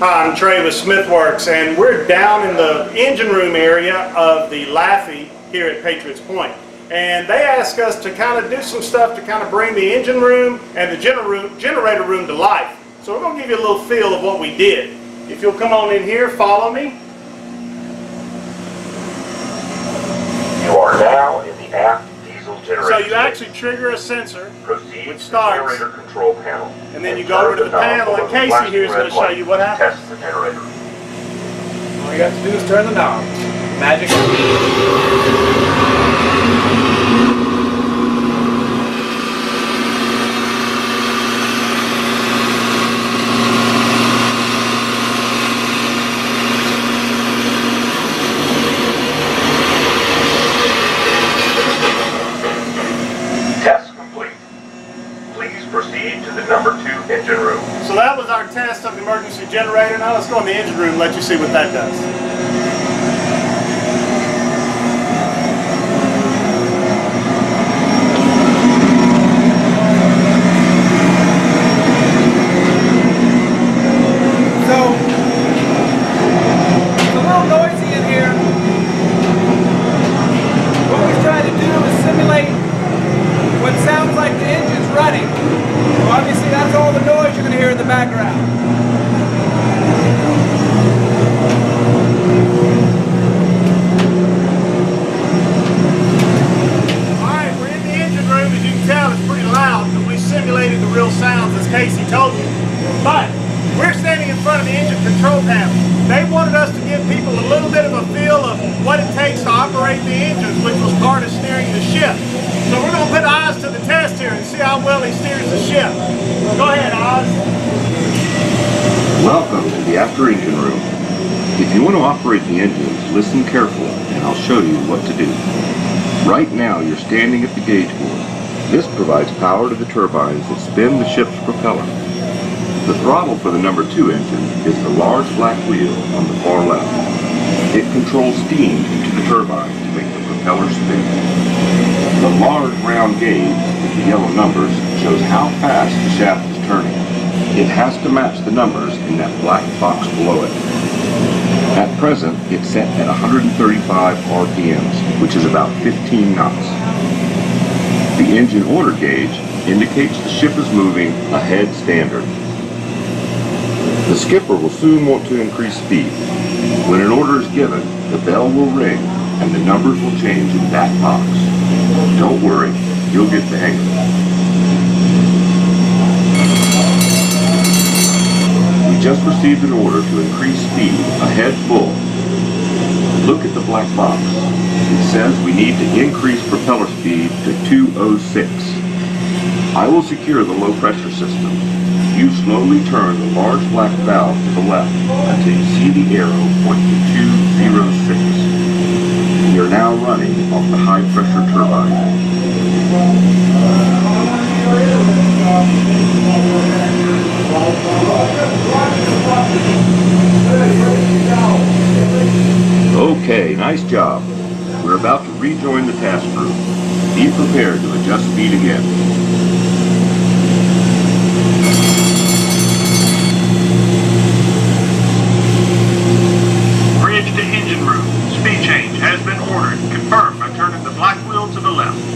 Hi, I'm Trey with Smithworks, and we're down in the engine room area of the Laffey here at Patriots Point. And they asked us to kind of do some stuff to kind of bring the engine room and the gener generator room to life. So we're going to give you a little feel of what we did. If you'll come on in here, follow me. You are now in the aft diesel generator. So you actually trigger a sensor, Proceed which starts, the control panel. and then you go over to the knob panel, and Casey here is going to show you what happens. Test the generator. All you have to do is turn the knob. Magic. Test complete. Please proceed to the number two engine room. So that was our test of the emergency generator. Now let's go in the engine room and let you see what that does. So, it's a little noisy in here. What we've tried to do is simulate what sounds like the engine's running. Obviously that's all the noise you're going to hear in the background. Alright, we're in the engine room. As you can tell, it's pretty loud because we simulated the real sounds as Casey told you. But we're standing in front of the engine control panel. They wanted us to give people a little bit of a feel of what it takes to operate the engines, which was part of steering the ship. To the test here and see how well he steers the ship. Go ahead, Oz. Welcome to the after engine room. If you want to operate the engines, listen carefully and I'll show you what to do. Right now you're standing at the gauge board. This provides power to the turbines that spin the ship's propeller. The throttle for the number two engine is the large black wheel on the far left. It controls steam into the turbine to make the propeller spin. The large round gauge with the yellow numbers shows how fast the shaft is turning. It has to match the numbers in that black box below it. At present, it's set at 135 RPMs, which is about 15 knots. The engine order gauge indicates the ship is moving ahead standard. The skipper will soon want to increase speed. When an order is given, the bell will ring and the numbers will change in that box. Don't worry, you'll get the hang of it. We just received an order to increase speed ahead full. Look at the black box. It says we need to increase propeller speed to 206. I will secure the low pressure system. You slowly turn the large black valve to the left until you see the arrow pointing to 206. We are now running off the high pressure turbine. Okay, nice job. We're about to rejoin the task group. Be prepared to adjust speed again. Bridge to engine room. Speed change has been ordered. Confirmed by turning the black wheel to the left. Good job.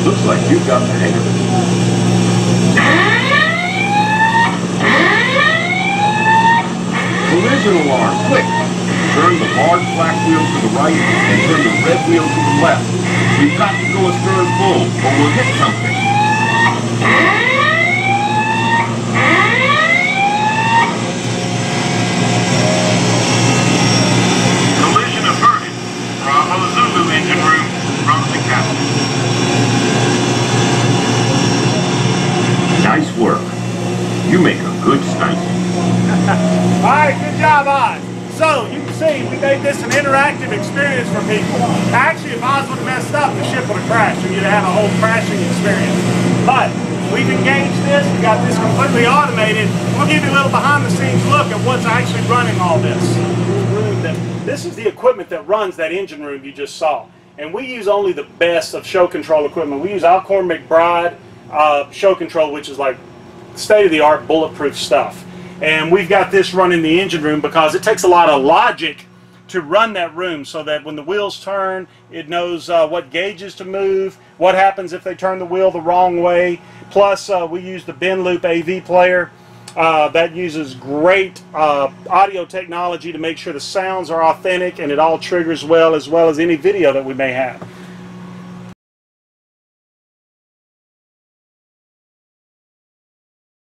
Looks like you've got the hang of it. Collision alarm, quick! Turn the large black wheel to the right and turn the red wheel to the left. We've got to go astern full or we'll hit something. Collision averted. Bravo Zulu engine room from the captain. Nice work. You make a good sniper. All right, good job, Oz. So you can see we made this an interactive experience for people. Actually, if Oz would have messed up, the ship would have crashed, and you'd have a whole crashing experience. But we've engaged this. We got this completely automated. We'll give you a little behind-the-scenes look at what's actually running all this. this is the equipment that runs that engine room you just saw. And we use only the best of show control equipment. We use Alcorn McBride uh, show control, which is like state of the art bulletproof stuff. And we've got this running the engine room because it takes a lot of logic to run that room so that when the wheels turn, it knows uh, what gauges to move, what happens if they turn the wheel the wrong way. Plus, uh, we use the BinLoop AV player. Uh, that uses great uh, audio technology to make sure the sounds are authentic and it all triggers well as well as any video that we may have.